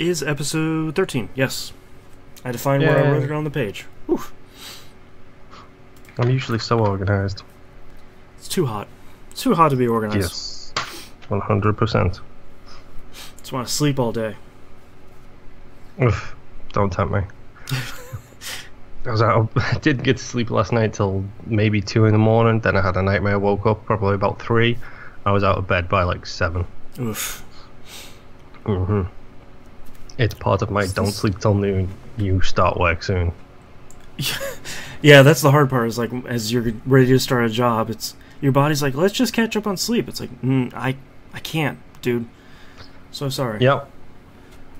is episode 13. Yes. I had to find where I wrote it on the page. Whew. I'm usually so organized. It's too hot. It's too hot to be organized. Yes. 100%. Just want to sleep all day. Oof, don't tempt me. I was out. I didn't get to sleep last night till maybe two in the morning. Then I had a nightmare. Woke up probably about three. I was out of bed by like seven. Oof. hmm It's part of my don't sleep till noon. You start work soon. Yeah, that's the hard part. Is like as you're ready to start a job, it's your body's like, let's just catch up on sleep. It's like, mm, I, I can't, dude. So sorry. Yep.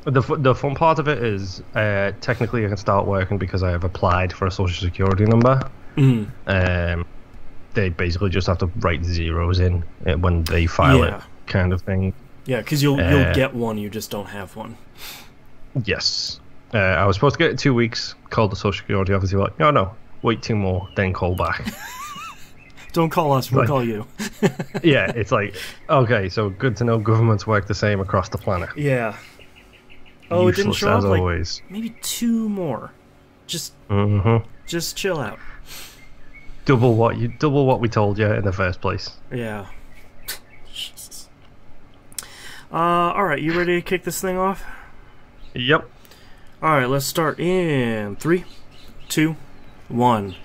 The the fun part of it is uh, technically I can start working because I have applied for a social security number. Mhm. Um, they basically just have to write zeros in uh, when they file Yeah. it, kind of thing. Yeah, because you'll you'll Uh, get one, you just don't have one. Yes. Uh, I was supposed to get it two weeks. Called the social security office. They're like, no, no, wait two more, then call back. Don't call us. We'll Like- call you. yeah, it's like okay, so good to know governments work the same across the planet. Yeah. Oh, it didn't Useless show up. as Like always. maybe two more. Just hmm just chill out. Double what you double what we told you in the first place. Yeah. Jesus. Uh, all right. You ready to kick this thing off? Yep. All right. Let's start in three, two, one.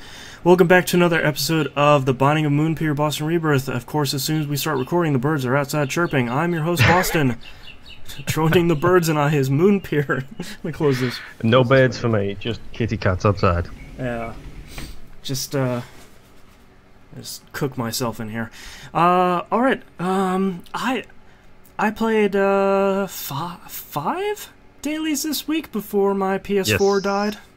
Welcome back to another episode of the Binding of Moonpir Boston Rebirth. Of course, as soon as we start recording, the birds are outside chirping. I'm your host, Boston. Joining the birds and I is Moonpir. Let me close this. No beds for me, just kitty cats outside. Yeah. Just uh just cook myself in here. Uh all right. Um I I played uh fi- 5 dailies this week before my PS4 Yes. died.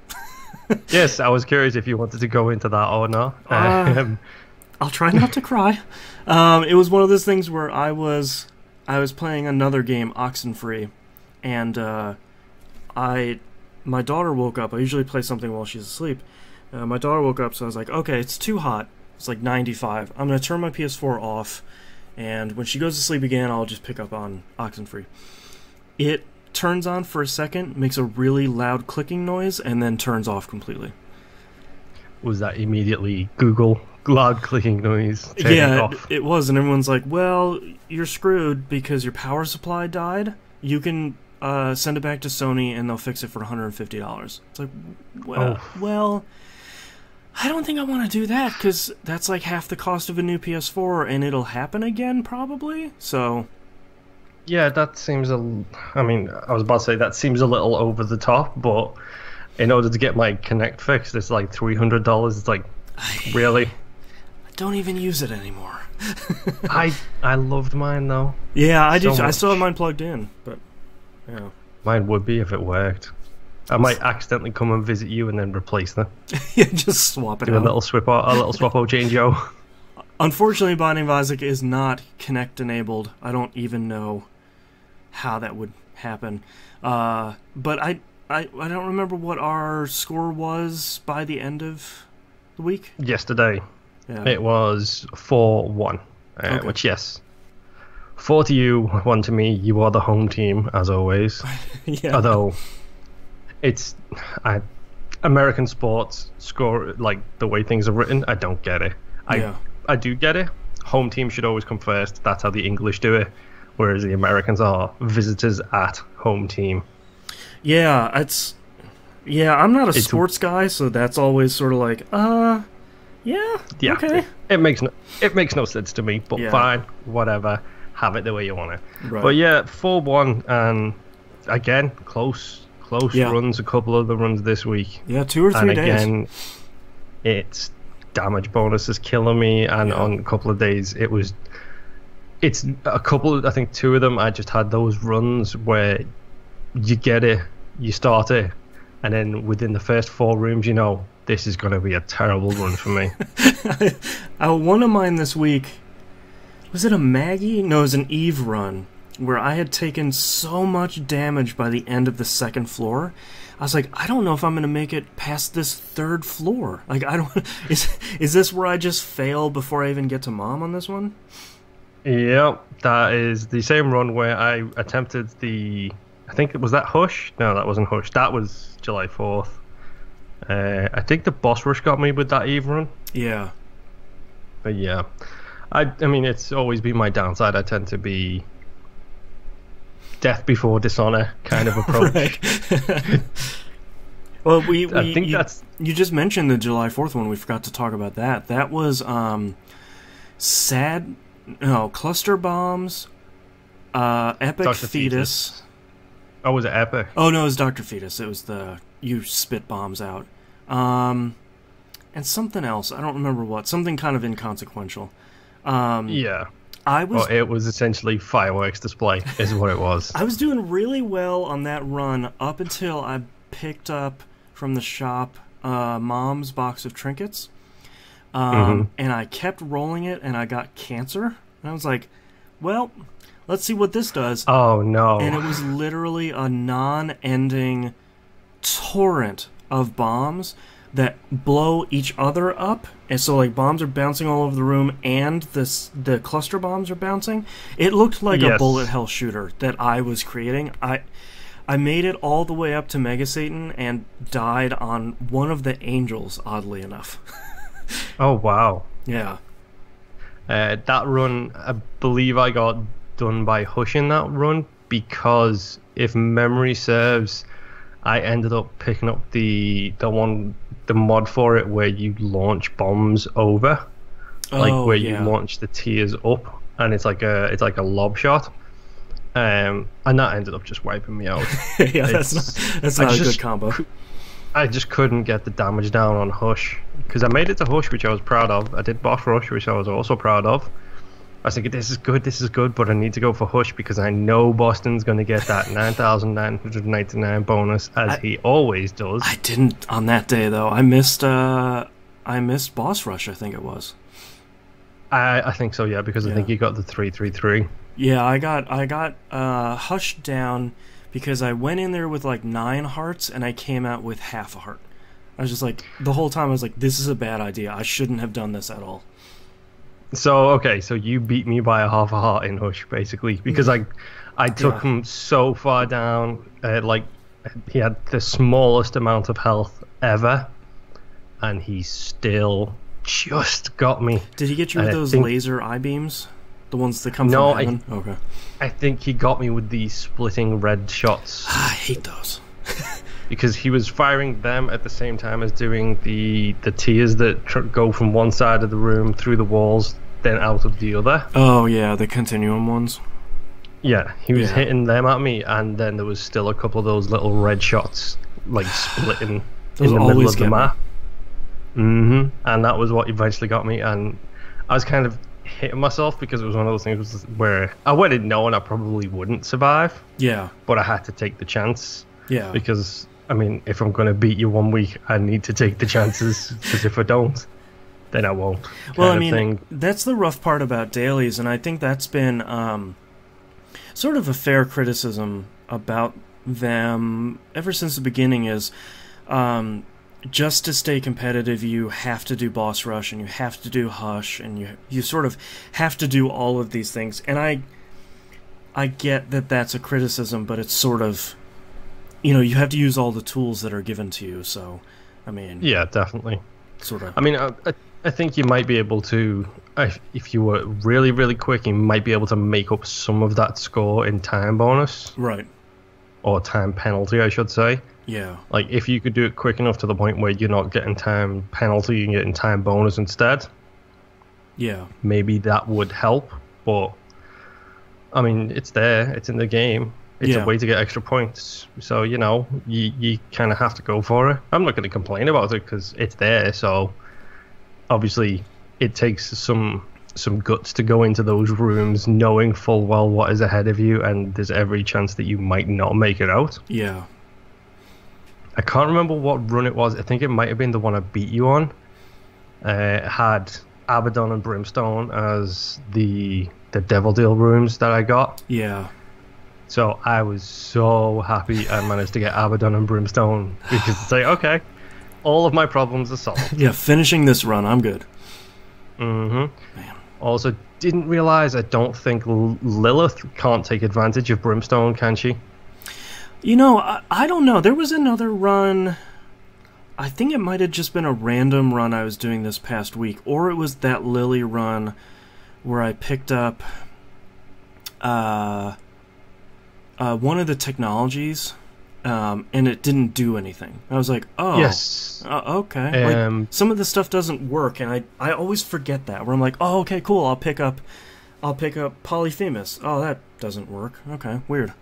Yes, I was curious if you wanted to go into that or not. Uh, Um, I'll try not to cry. Um it was one of those things where I was I was playing another game Oxenfree and uh I my daughter woke up. I usually play something while she's asleep. Uh, my daughter woke up, so I was like, okay, it's too hot. It's like 95. I'm going to turn my PS4 off, and when she goes to sleep again, I'll just pick up on Oxenfree. It turns on for a second, makes a really loud clicking noise, and then turns off completely. was that immediately Google loud clicking noise? yeah, off? it, it was, and everyone's like, well, you're screwed because your power supply died. You can uh, send it back to Sony, and they'll fix it for $150. It's like, well, Oh. well I don't think I want to do that because that's like half the cost of a new PS4, and it'll happen again probably. So Yeah, that seems a. I mean, I was about to say that seems a little over the top, but in order to get my Kinect fixed, it's like three hundred dollars. It's like I really. I don't even use it anymore. I I loved mine though. Yeah, I do. So I still have mine plugged in, but yeah, Mine would be if it worked. I might accidentally come and visit you and then replace them. yeah, just swap it Do a little swap out, a little swap out change out. Unfortunately, Binding of Isaac is not Kinect enabled. I don't even know how that would happen. Uh, but I, I, I don't remember what our score was by the end of the week. Yesterday, Yeah. it was four one, uh, Okay. which yes, four to you, one to me. You are the home team as always. yeah. Although it's I American sports score like the way things are written, I don't get it. I Yeah. I do get it. Home team should always come first. That's how the English do it. Whereas the Americans are visitors at home team. Yeah, it's yeah. I'm not a It's- sports guy, so that's always sort of like, uh, yeah, Yeah. okay, It makes no it makes no sense to me, but Yeah. fine, whatever. Have it the way you want it. right. But yeah, four one and again, close close Yeah. runs, a couple of the runs this week. yeah, two or three and days. again, it's damage bonus is killing me. And Yeah. on a couple of days, it was. It's a couple. I think two of them. I just had those runs where you get it, you start it, and then within the first four rooms, you know this is going to be a terrible run for me. uh, one of mine this week was it a Maggie? No, it was an Eve run where I had taken so much damage by the end of the second floor. I was like, I don't know if I'm gonna make it past this third floor. Like, I don't. Is is this where I just fail before I even get to mom on this one? Yep, that is the same run where I attempted the I think it was that Hush. No, that wasn't Hush. That was July Fourth. Uh, I think the boss rush got me with that Eve run. Yeah. But yeah, I I mean it's always been my downside. I tend to be death before dishonor kind of approach. Well, we, we I think you, that's you just mentioned the July Fourth one. We forgot to talk about that. That was um, sad. No, cluster bombs. Uh, epic Dr. fetus. Fetus. oh was it epic? Oh no, it was Doctor Fetus. It was the you spit bombs out. Um, and something else. I don't remember what. Something kind of inconsequential. Um, Yeah. I was Well, it was essentially fireworks display, is what it was. I was doing really well on that run up until I picked up from the shop uh, mom's box of trinkets. Um, Mhm. And I kept rolling it, and I got cancer. And I was like, well, let's see what this does. Oh no! And it was literally a non ending torrent of bombs that blow each other up. And so, like, bombs are bouncing all over the room, and this, the cluster bombs are bouncing. It looked like a bullet hell shooter that I was creating. I. I made it all the way up to Mega Satan and died on one of the angels, oddly enough. oh wow! yeah. Uh, that run, I believe I got done by hushing that run because, if memory serves, I ended up picking up the the one the mod for it where you launch bombs over, like Oh, where yeah. you launch the tears up, and it's like a it's like a lob shot. Um, and that ended up just wiping me out. yeah, that's not, that's not a just good combo. I just couldn't get the damage down on Hush because I made it to Hush, which I was proud of. I did Boss Rush, which I was also proud of. I was thinking, this is good, this is good, but I need to go for Hush because I know Boston's going to get that 9,999 bonus, as I- he always does. I didn't on that day though. I missed uh I missed Boss Rush, I think it was. I, I think so, yeah, because I think Yeah. you got the 333. Yeah, I got I got uh hushed down because I went in there with like 9 hearts and I came out with half a heart. I was just like the whole time I was like this is a bad idea. I shouldn't have done this at all. So, okay, so you beat me by a half a heart in Hush, basically, because I I took Yeah. him so far down, uh, like, he had the smallest amount of health ever, and he still just got me. Did he get you with those think- laser eye beams? The ones that come No, from I- heaven? Okay. I think he got me with the splitting red shots I hate those. because he was firing them at the same time as doing the the tears that tr- go from one side of the room through the walls, then out of the other. Oh yeah, the continuum ones. Yeah, he was Yeah. hitting them at me, and then there was still a couple of those little red shots, like splitting in the middle of the me. map. hmm And that was what eventually got me, and I was kind of hitting myself because it was one of those things where I went in knowing I probably wouldn't survive, Yeah. but I had to take the chance Yeah. because I mean, if I'm going to beat you one week, I need to take the chances because if I don't, then I won't. Well, I mean, thing. that's the rough part about dailies, and I think that's been um, sort of a fair criticism about them ever since the beginning. Is um, just to stay competitive, you have to do boss rush, and you have to do hush, and you you sort of have to do all of these things. And I I get that that's a criticism, but it's sort of you know you have to use all the tools that are given to you. So I mean, yeah, definitely. sort of. I mean, I, I- I think you might be able to, if, if you were really, really quick, you might be able to make up some of that score in time bonus Right. or time penalty, I should say. Yeah. Like, if you could do it quick enough to the point where you're not getting time penalty, you're getting time bonus instead, Yeah. maybe that would help. But, I mean, it's there, it's in the game. It's Yeah. a way to get extra points. So, you know, you, you kind of have to go for it. I'm not going to complain about it because it's there. So, obviously, it takes some some guts to go into those rooms knowing full well what is ahead of you and there's every chance that you might not make it out. Yeah. I can't remember what run it was. I think it might have been the one I beat you on. Uh, had Abaddon and Brimstone as the the Devil Deal rooms that I got. Yeah. So I was so happy I managed to get Abaddon and Brimstone because it's like okay, all of my problems are solved. Yeah, finishing this run, I'm good. Mm-hmm. Man. Also, didn't realize I don't think Lilith can't take advantage of Brimstone, can she? You know, I, I don't know. There was another run. I think it might have just been a random run I was doing this past week, or it was that Lily run where I picked up uh, uh, one of the technologies, um, and it didn't do anything. I was like, oh, Yes. uh, okay. Like, Um, some of the stuff doesn't work, and I I always forget that. Where I'm like, oh, okay, cool. I'll pick up, I'll pick up Polyphemus. Oh, that doesn't work. Okay, weird.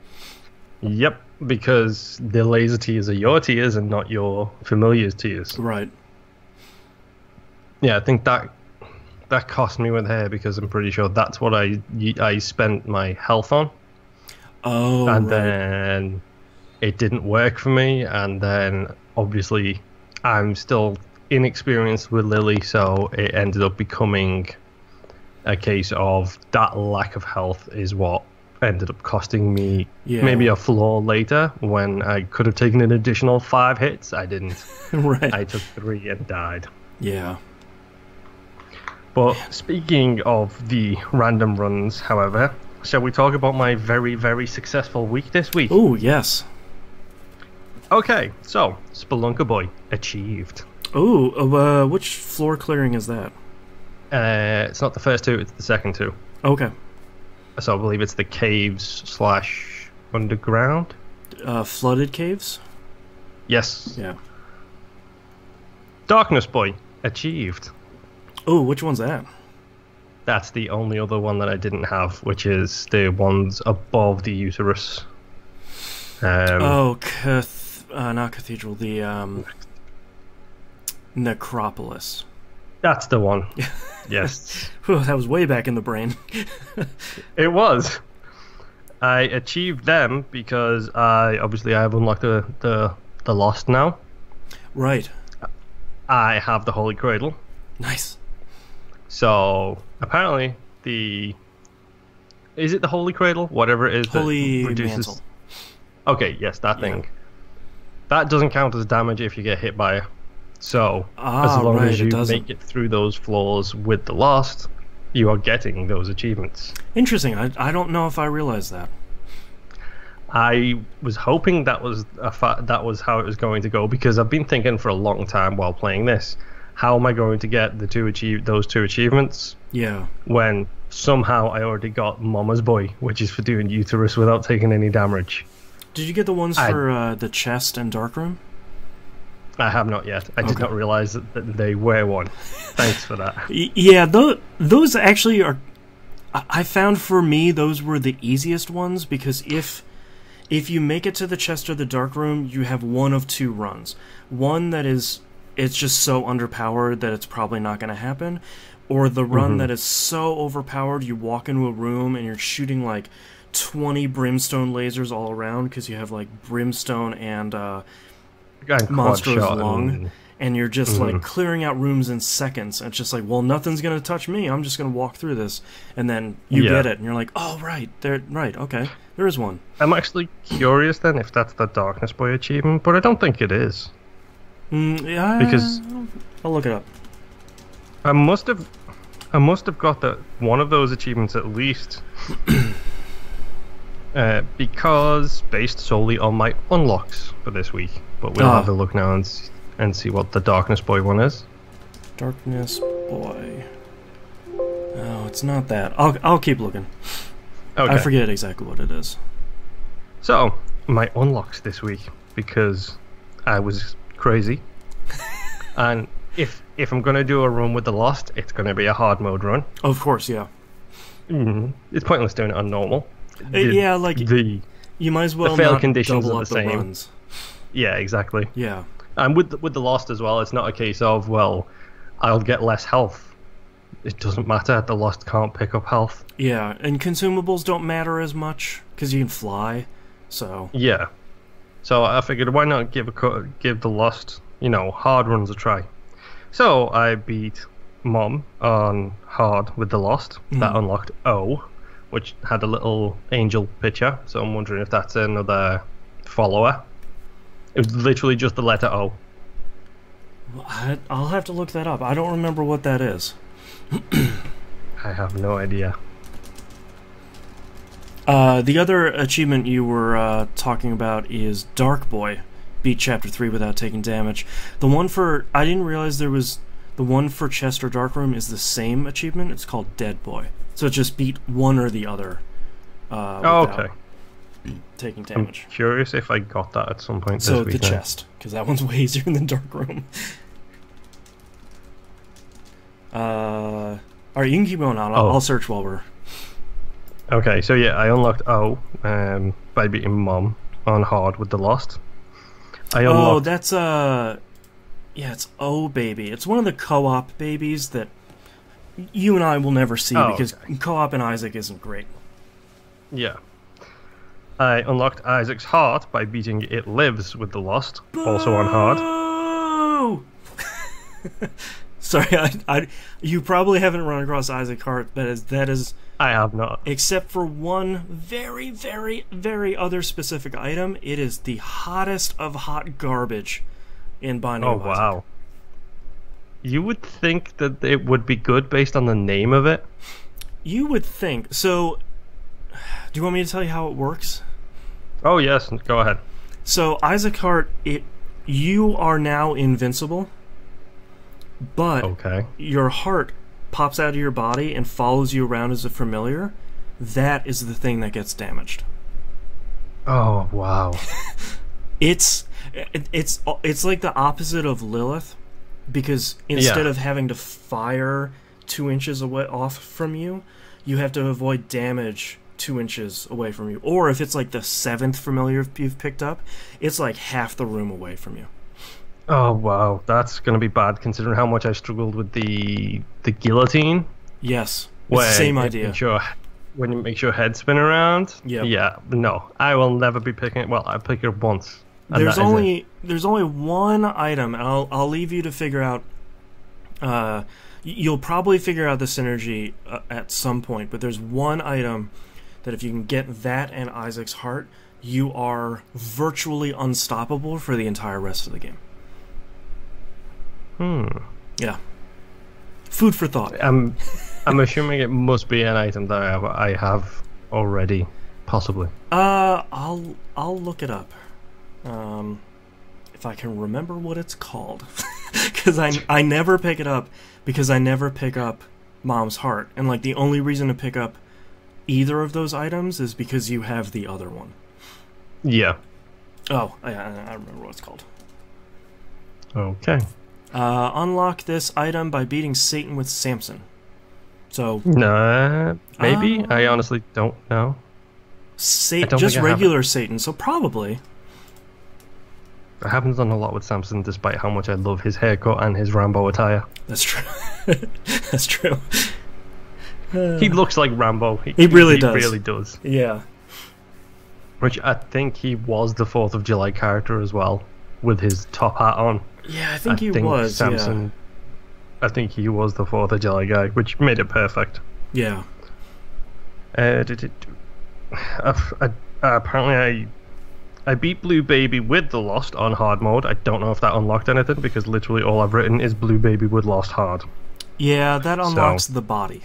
Yep, because the laser tears are your tears and not your familiars tears. Right. Yeah, I think that that cost me with hair because I'm pretty sure that's what I I spent my health on, Oh, and right. then it didn't work for me, and then obviously I'm still inexperienced with Lily, so it ended up becoming a case of that lack of health is what ended up costing me Yeah. maybe a floor later when I could have taken an additional five hits. I didn't. right. I took three and died. yeah. But speaking of the random runs, however, shall we talk about my very, very successful week this week? Oh, yes. Okay, so Spelunker Boy achieved. Oh, uh, which floor clearing is that? Uh, it's not the first two; it's the second two. Okay. So I believe it's the caves slash underground. Uh, flooded caves. Yes, Yeah. Darkness Boy achieved. Oh, which one's that? That's the only other one that I didn't have, which is the ones above the uterus. Um, oh, cath- uh, not cathedral. The um, necropolis. That's the one. yes, Whew, that was way back in the brain. it was. I achieved them because I obviously I have unlocked the the, the lost now. right. I have the holy cradle. Nice. So apparently the is it the holy cradle? Whatever it is. that Holy reduces- mantle. Okay, yes, that Yeah. thing. That doesn't count as damage if you get hit by. So Ah, as long right, as you doesn't. make it through those floors with the lost, you are getting those achievements. Interesting. I, I don't know if I realized that. I was hoping that was a fa- that was how it was going to go because I've been thinking for a long time while playing this, how am I going to get the two achieve those two achievements Yeah. when somehow I already got Mama's Boy, which is for doing uterus without taking any damage. Did you get the ones I- for uh, the chest and darkroom? I have not yet. I did not realize that, they were one. Thanks for that. Yeah, those those actually are. I found for me those were the easiest ones because if if you make it to the chest or the dark room, you have one of two runs. One that is it's just so underpowered that it's probably not going to happen, or the run that is so overpowered you walk into a room and you're shooting like 20 brimstone lasers all around because you have like brimstone and uh, And quad monster is shot long, and- and you're just like clearing out rooms in seconds. And it's just like, well, nothing's gonna touch me. I'm just gonna walk through this, and then you Yeah. get it, and you're like, oh right, there, right, okay, there is one. I'm actually curious then if that's the Darkness Boy achievement, but I don't think it is. Mm, yeah, Because- I'll look it up. I must have, I must have got that one of those achievements at least, uh, because based solely on my unlocks for this week. But we'll Ah. have a look now and s- and see what the Darkness Boy one is. Darkness boy. Oh, it's not that. I'll I'll keep looking. Okay. I forget exactly what it is. So my unlocks this week because I was crazy, and if if I'm gonna do a run with the Lost, it's gonna be a hard mode run. Of course, yeah. Mm, it's pointless doing it on normal. Uh, The- yeah, like the you might as well fail not conditions are the the same. runs. yeah exactly. Yeah, And with the, with the Lost as well, it's not a case of well, I'll get less health. It doesn't matter. The Lost can't pick up health. yeah, and consumables don't matter as much because you can fly. So Yeah. So I figured why not give a co- give the Lost you know hard runs a try. So I beat Mom on hard with the Lost. That Mhm. unlocked O, which had a little angel picture. So I'm wondering if that's another follower. It was literally just the letter O. I, I'll have to look that up. I don't remember what that is. I have no idea. Uh, the other achievement you were uh, talking about is Dark Boy. Beat Chapter 3 without taking damage. The one for. I didn't realize there was. The one for Chester Darkroom is the same achievement. It's called Dead Boy. So just beat one or the other. Uh, Oh, okay. Taking I'm damage. curious if I got that at some point So the chest, because that one's way easier than Dark Room. Uh, all right, you can keep going on. I'll, Oh. I'll search while we're. Okay, so yeah, I unlocked O um, by beating Mom on hard with the Lost. I Oh, unlocked. that's uh, yeah, it's Oh Baby. It's one of the co-op babies that you and I will never see Oh, because okay. co-op and Isaac isn't great. yeah. I unlocked Isaac's heart by beating It Lives with the Lost, also on hard. Sorry, I, I, you probably haven't run across Isaac Heart. That is that is I have not. except for one very, very, very other specific item. It is the hottest of hot garbage in Binding Oh wow. You would think that it would be good based on the name of it. You would think so. Do you want me to tell you how it works? Oh yes, go ahead. So Isaac Heart, it you are now invincible, but Okay. your heart pops out of your body and follows you around as a familiar. That is the thing that gets damaged. Oh wow. It's it's it's like the opposite of Lilith, because instead Yeah. of having to fire two inches away off from you, you have to avoid damage two inches away from you. Or if it's like the seventh familiar you've picked up, it's like half the room away from you. Oh wow, that's gonna be bad considering how much I struggled with the the guillotine. Yes, it's Where the same idea. makes your- when it makes your head spin around. Yep. Yeah. No, I will never be picking it. Well, I pick it up once. There's that is it. only there's only one item, I'll I'll leave you to figure out. Uh, you'll probably figure out the synergy uh, at some point, but there's one item that if you can get that and Isaac's heart, you are virtually unstoppable for the entire rest of the game. Hmm. Yeah. Food for thought. I'm I'm assuming it must be an item that I have, I have already, possibly. Uh, I'll I'll look it up. Um, if I can remember what it's called, because I I never pick it up because I never pick up Mom's Heart, and like the only reason to pick up either of those items is because you have the other one. Yeah. Oh, I, I remember what it's called. Okay. Uh, unlock this item by beating Satan with Samson. So Nah. Maybe. I Ah. honestly don't know. Satan, don't just think I have it. regular Satan. So probably. I haven't done a lot with Samson, despite how much I love his haircut and his Rambo attire. That's true. That's true. He looks like Rambo. He really he does. really does. Yeah. Which I think he was the Fourth of July character as well, with his top hat on. Yeah, I think he was. Samson. I think he was the Fourth of July guy, which made it perfect. Yeah. Uh, did it, uh, uh, apparently, I I beat Blue Baby with the Lost on hard mode. I don't know if that unlocked anything because literally all I've written is Blue Baby with Lost hard. Yeah, that unlocks the body.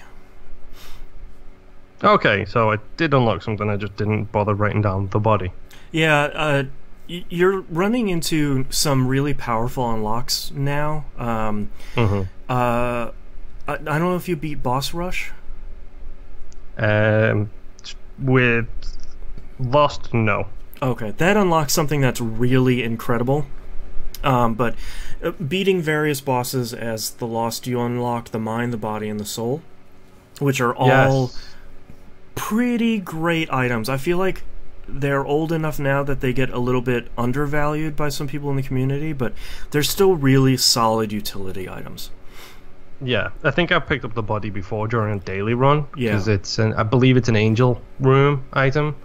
Okay, so I did unlock something. I just didn't bother writing down the body. Yeah, uh, you're running into some really powerful unlocks now. Um, hmm uh, I, I don't know if you beat Boss Rush. Um, with Lost, no. Okay, that unlocks something that's really incredible. Um, but uh, beating various bosses as the Lost, you unlock the mind, the body, and the soul, which are all Yes. pretty great items. I feel like they're old enough now that they get a little bit undervalued by some people in the community, but they're still really solid utility items. Yeah, I think I picked up the body before during a daily run Yeah. because it's an I believe it's an angel room item.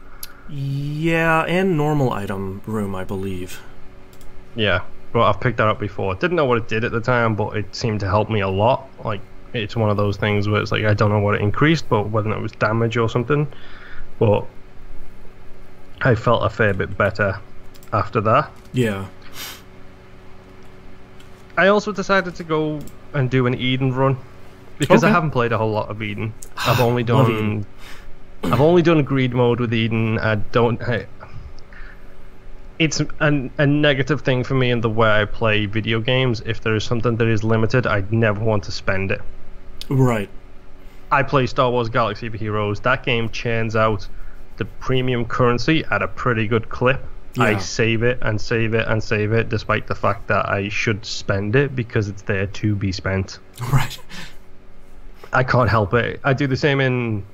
Yeah, and normal item room, I believe. Yeah, well, I've picked that up before. Didn't know what it did at the time, but it seemed to help me a lot. Like it's one of those things where it's like I don't know what it increased, but whether it was damage or something. But I felt a fair bit better after that. Yeah. I also decided to go and do an Eden run because I haven't played a whole lot of Eden. I've only done. I've only done greed mode with Eden. I don't. I, it's an, a negative thing for me in the way I play video games. If there is something that is limited, I'd never want to spend it. Right. I play Star Wars Galaxy of Heroes. That game churns out the premium currency at a pretty good clip. Yeah. I save it and save it and save it, despite the fact that I should spend it because it's there to be spent. Right. I can't help it. I do the same in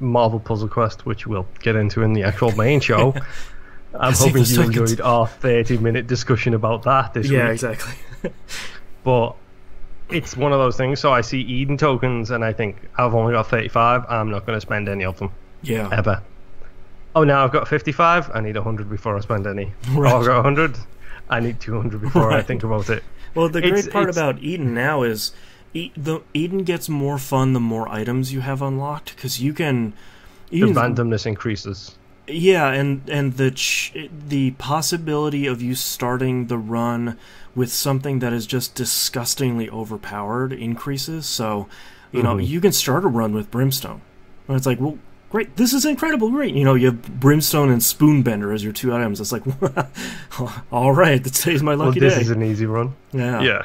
Marvel Puzzle Quest, which we'll get into in the actual main show. I'm hoping you second. enjoyed our 30 minute discussion about that this Yeah, week. exactly. But it's one of those things. So I see Eden tokens and I think I've only got 35. I'm not going to spend any of them Yeah. ever. Oh, now I've got 55. I need 100 before I spend any. Right. Oh, I've got 100. I need 200 before I think about it. Well, the It's- great part about Eden now is the Eden gets more fun the more items you have unlocked because you can. The randomness increases. Yeah, and and the ch- the possibility of you starting the run with something that is just disgustingly overpowered increases. So, you know, Mhm. you can start a run with Brimstone, and it's like, well, great, this is incredible, great. You know, you have Brimstone and Spoonbender as your two items. It's like, all right, today's my lucky Well, this day. is an easy run. yeah, Yeah.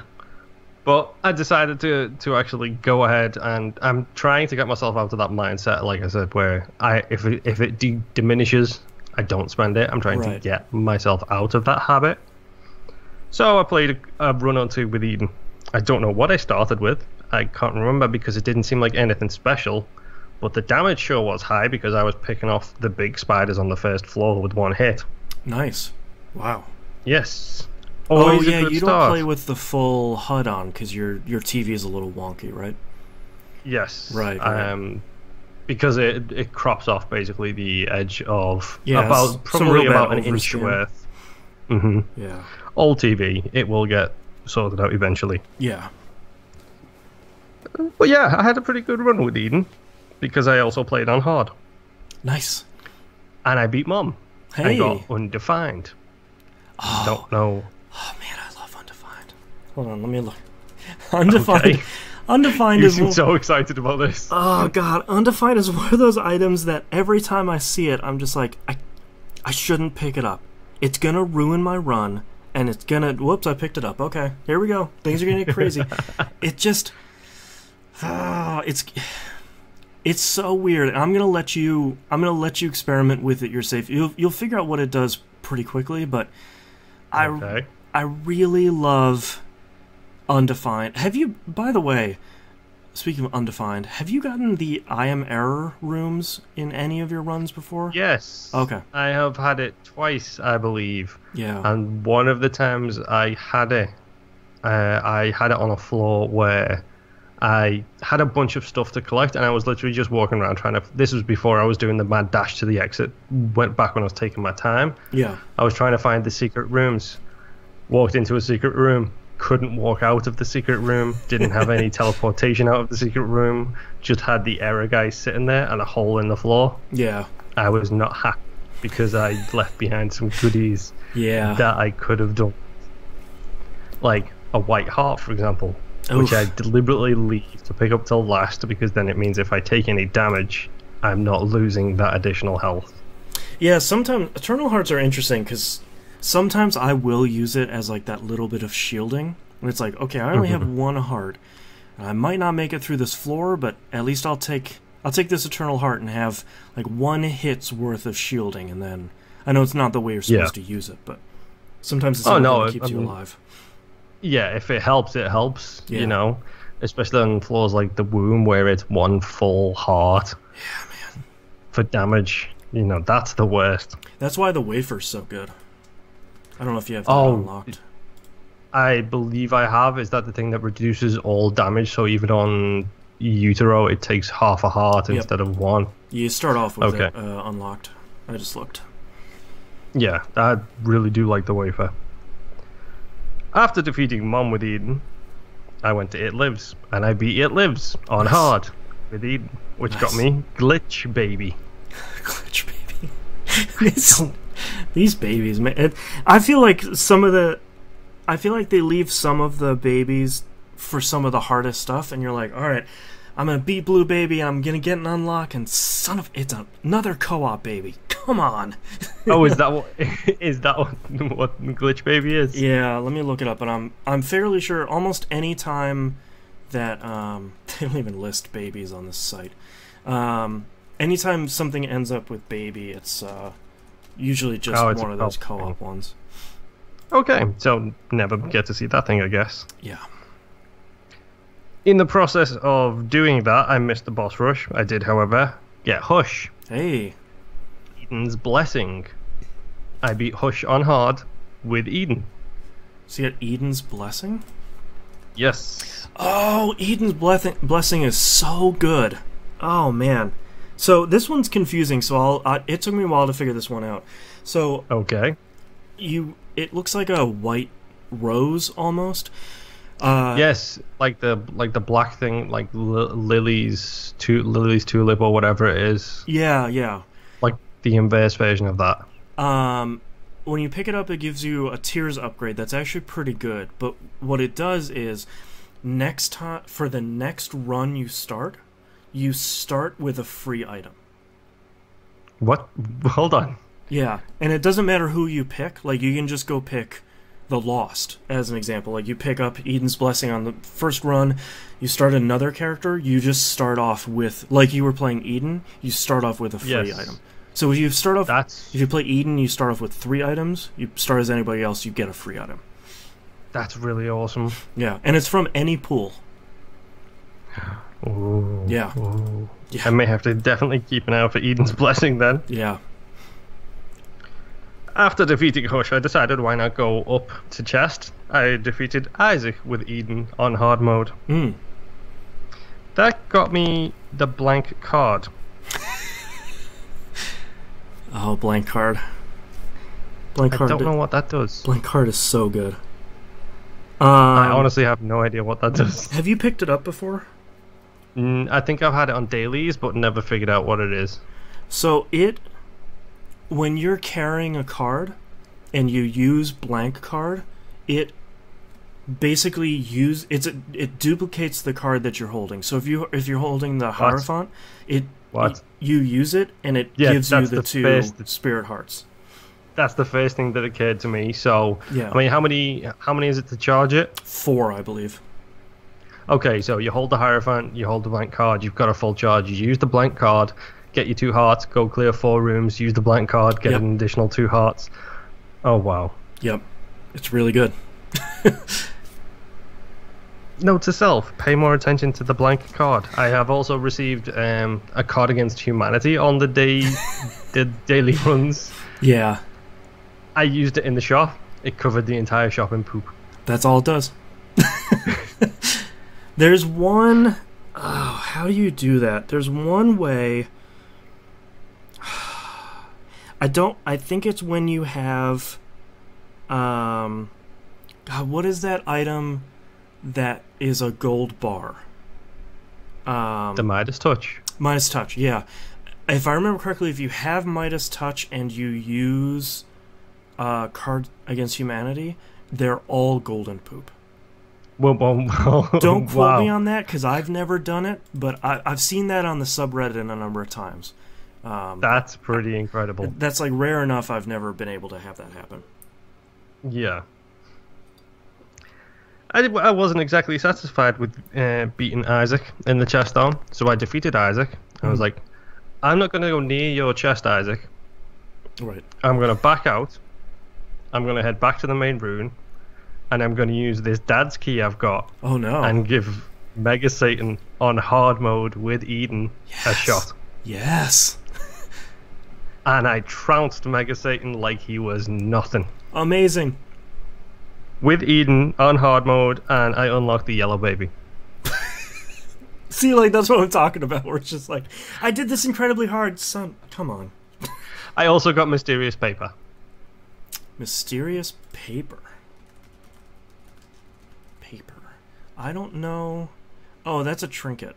But I decided to to actually go ahead and I'm trying to get myself out of that mindset, like I said, where I if it, if it de- diminishes, I don't spend it. I'm trying to get myself out of that habit. So I played a, a run or two with Eden. I don't know what I started with. I can't remember because it didn't seem like anything special. But the damage sure was high because I was picking off the big spiders on the first floor with one hit. nice. Wow. Yes. Oh yeah, you don't play with the full HUD on because your your TV is a little wonky, right? Yes. Right, right. Um, because it it crops off basically the edge of Yeah, about probably about an inch worth. hmm Yeah. Old TV, it will get sorted out eventually. Yeah. But yeah, I had a pretty good run with Eden because I also played on hard Nice. and I beat Mom. Hey. I got undefined. Oh. Don't know. Hold on, let me look. Undefined. Okay. Undefined You is seem so excited about this. oh god, undefined is one of those items that every time I see it, I'm just like, I, I shouldn't pick it up. It's gonna ruin my run, and it's gonna. Whoops, I picked it up. Okay, here we go. Things are gonna get crazy. it just, ah, it's. It's so weird. I'm gonna let you. I'm gonna let you experiment with it. You're safe. You'll you'll figure out what it does pretty quickly. But I I really love Undefined. Have you, by the way, speaking of Undefined, have you gotten the I am error rooms in any of your runs before? Yes. Okay. I have had it twice, I believe. Yeah. And one of the times I had it, uh, I had it on a floor where I had a bunch of stuff to collect, and I was literally just walking around trying to. This was before I was doing the mad dash to the exit. Went back when I was taking my time. yeah. I was trying to find the secret rooms. Walked into a secret room. Couldn't walk out of the secret room. Didn't have any teleportation out of the secret room. Just had the error guy sitting there and a hole in the floor. Yeah. I was not happy because I left behind some goodies Yeah. that I could have done. Like a white heart, for example, which I deliberately leave to pick up till last because then it means if I take any damage, I'm not losing that additional health. Yeah, sometimes Eternal Hearts are interesting because sometimes I will use it as like that little bit of shielding. And it's like, okay, I only have mm-hmm. one heart. I might not make it through this floor, but at least I'll take I'll take this Eternal Heart and have like one hit's worth of shielding, and then I know it's not the way you're supposed to use it, but sometimes it's Oh, no, that keeps I you alive. Yeah, if it helps, it helps. Yeah. You know, especially on floors like the womb where it's one full heart. Yeah, man. For damage, you know, that's the worst. That's why the wafer's so good. I don't know if you have that Oh, unlocked. I believe I have. Is that the thing that reduces all damage? So even on utero, it takes half a heart Yep. instead of one. You start off with Okay. it uh, unlocked. I just looked. Yeah, I really do like the wafer. After defeating Mom with Eden, I went to It Lives, and I beat It Lives on Nice. hard with Eden, which got me Glitch Baby. Glitch baby. These- These babies, man. It, I feel like some of the, I feel like they leave some of the babies for some of the hardest stuff, and you're like, all right, I'm gonna beat Blue Baby. I'm gonna get an unlock, and son of it's another co-op baby. Come on. oh, is that what is that what, what glitch baby is? Yeah, let me look it up. But I'm I'm fairly sure almost any time that um they don't even list babies on this site. Um, anytime something ends up with baby, it's uh usually just Oh, one of those co-op co-op ones. Okay, so never get to see that thing, I guess. Yeah. In the process of doing that, I missed the boss rush. I did, however, get Hush, Hey. Eden's Blessing. I beat Hush on hard with Eden. So you got Eden's blessing. Yes. Oh, Eden's blessing blessing is so good. Oh man. So this one's confusing. So I'll. Uh, it took me a while to figure this one out. So Okay. you, it looks like a white rose almost. Uh, Yes, like the like the black thing, like li- Lily's tu- Lily's tulip or whatever it is, Yeah, yeah. like the inverse version of that. Um, when you pick it up, it gives you a tears upgrade. That's actually pretty good. But what it does is, next time for the next run you start, you start with a free item. What? Hold on. Yeah, and it doesn't matter who you pick. Like you can just go pick the Lost as an example. Like you pick up Eden's Blessing on the first run, you start another character, you just start off with like you were playing Eden, you start off with a free Yes. item. So if you start off That's if you play Eden, you start off with three items. You start as anybody else, you get a free item. that's really awesome. Yeah, and it's from any pool. Ooh, Yeah. ooh. Yeah. I may have to definitely keep an eye out for Eden's blessing then. Yeah. After defeating Hush, I decided why not go up to chest. I defeated Isaac with Eden on hard mode. Mm. That got me the blank card. Oh, blank card. Blank card. I don't know what that does. Blank card is so good. Um, I honestly have no idea what that does. have you picked it up before? Mm, I think I've had it on dailies, but never figured out what it is. So it, when you're carrying a card, and you use blank card, it basically use it's a, it duplicates the card that you're holding. So if you if you're holding the Hierophant, it What? you use it and it Yeah, gives you the, the two first- spirit hearts. That's the first thing that occurred to me. So, Yeah. I mean, how many how many is it to charge it? Four, I believe. Okay, so you hold the Hierophant, you hold the blank card, you've got a full charge. You use the blank card, get your two hearts, go clear four rooms, use the blank card, get Yep. an additional two hearts. Oh wow. Yep, it's really good. Note to self: pay more attention to the blank card. I have also received um, a card against humanity on the day, the daily runs. Yeah, I used it in the shop. It covered the entire shop in poop. that's all it does. There's one oh, how do you do that? There's one way. I don't. I think it's when you have. Um, God, what is that item that is a gold bar? Um, The Midas touch. Midas Touch, yeah. If I remember correctly, if you have Midas Touch and you use uh, card against humanity, they're all golden poop. Don't quote wow. me on that because I've never done it, but I, I've seen that on the subreddit a number of times. Um, That's pretty incredible. that's like rare enough. I've never been able to have that happen. Yeah. I, did- I wasn't exactly satisfied with uh, beating Isaac in the chest arm, so I defeated Isaac. I was Mhm. like, I'm not going to go near your chest, Isaac. Right. I'm going to back out. I'm going to head back to the main rune, and I'm going to use this dad's key I've got Oh no. and give Mega Satan on hard mode with Eden a shot. yes. And I trounced Mega Satan like he was nothing. Amazing. With Eden on hard mode, and I unlocked the yellow baby. See, like that's what I'm talking about. Where it's just like, I did this incredibly hard, son. Come on. I also got mysterious paper. Mysterious. Paper. I don't know. Oh, that's a trinket.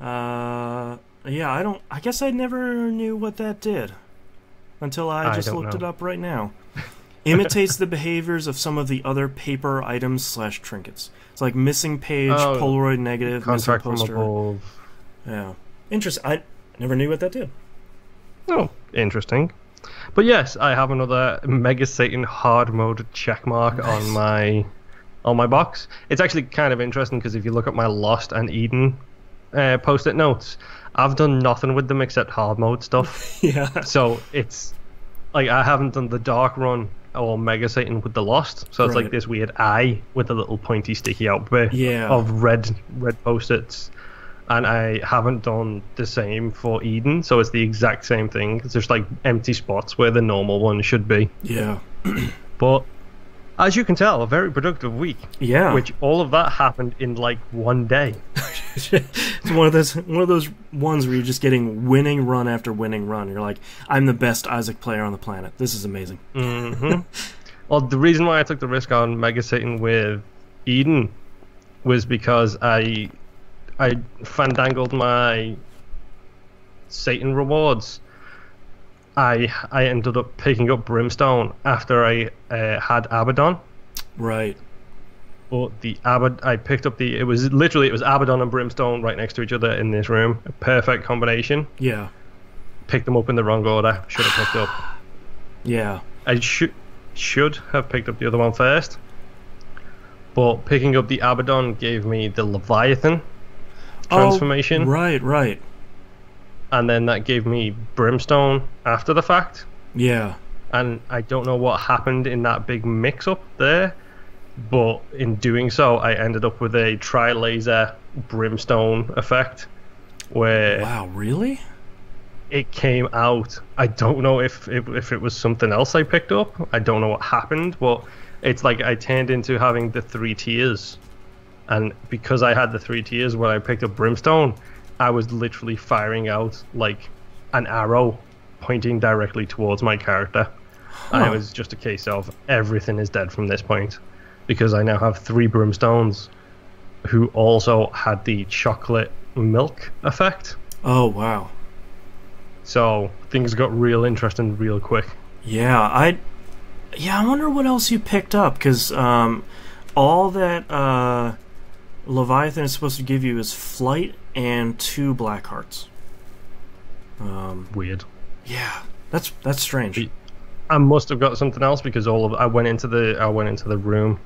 Uh, yeah, I don't. I guess I never knew what that did until I I just looked it up right now. imitates the behaviors of some of the other paper items slash trinkets. It's like missing page, Oh, Polaroid negative, missing poster. Yeah, interesting. I never knew what that did. Oh, interesting. But yes, I have another Mega Satan hard mode check mark Nice. on my on my box. It's actually kind of interesting because if you look at my Lost and Eden uh, post-it notes, I've done nothing with them except hard mode stuff. yeah, so it's like I haven't done the Dark Room or Mega Satan with the Lost. So it's Right. like this weird eye with a little pointy sticky out bit Yeah. of red red post-its. And I haven't done the same for Eden, so it's the exact same thing. It's just like empty spots where the normal one should be. yeah, But as you can tell, a very productive week. yeah. Which all of that happened in like one day. it's one of those one of those ones where you're just getting winning run after winning run. You're like, I'm the best Isaac player on the planet. This is amazing. hmm well, the reason why I took the risk on Mega Satan with Eden was because I I fandangled my Satan rewards. I I ended up picking up Brimstone after I uh, had Abaddon. Right. But the Abad, I picked up the. It was literally it was Abaddon and Brimstone right next to each other in this room. A perfect combination. Yeah. Picked them up in the wrong order. Should have picked up. Yeah. I should should have picked up the other one first. But picking up the Abaddon gave me the Leviathan transformation, Oh, right. Right. And then that gave me Brimstone after the fact. Yeah. And I don't know what happened in that big mix up there, but in doing so, I ended up with a tri laser Brimstone effect where Wow. Really? it came out. I don't know if it, if it was something else I picked up. I don't know what happened, but it's like I turned into having the three tears, and because I had the three tears when I picked up Brimstone, I was literally firing out like an arrow pointing directly towards my character, and it was just a case of everything is dead from this point, because I now have three Brimstones, who also had the chocolate milk effect. Oh wow. So things got real interesting real quick. Yeah. I. Yeah. I wonder what else you picked up because um, all that uh, Leviathan is supposed to give you is flight and two black hearts. Um. Weird. Yeah. That's that's strange. I must have got something else because all of I went into the I went into the room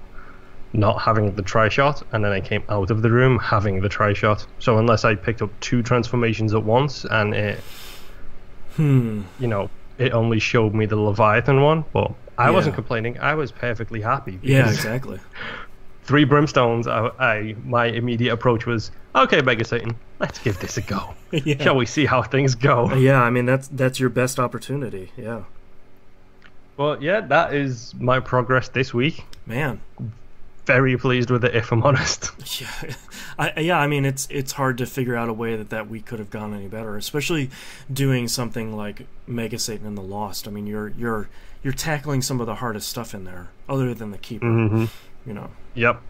not having the tri shot and then I came out of the room having the tri shot. So unless I picked up two transformations at once and it Hmm. you know, it only showed me the Leviathan one, but I wasn't complaining. I was perfectly happy. Yeah. Exactly. Three brimstones. I, I my immediate approach was okay, Mega Satan. Let's give this a go. yeah. Shall we see how things go? Yeah. I mean that's that's your best opportunity. Yeah. Well, yeah, that is my progress this week. Man. Very pleased with it, if I'm honest. Yeah, I, yeah. I mean, it's it's hard to figure out a way that that week could have gone any better, especially doing something like Mega Satan and the Lost. I mean, you're you're you're tackling some of the hardest stuff in there, other than the Keeper. hmm You know, Yep.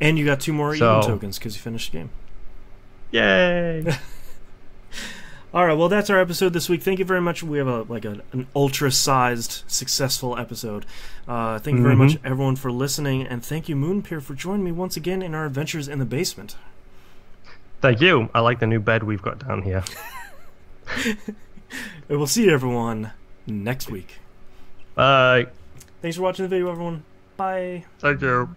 and you got two more So- Eden tokens because you finished the game. Yay! All right, well, that's our episode this week. Thank you very much. We have a like a, an ultra-sized, successful episode. Uh, thank you very Mhm. much, everyone, for listening, and thank you, Moonpir, for joining me once again in our adventures in the basement. Thank you. I like the new bed we've got down here. And we'll see you everyone next week. Bye. Thanks for watching the video, everyone. Bye. Thank you.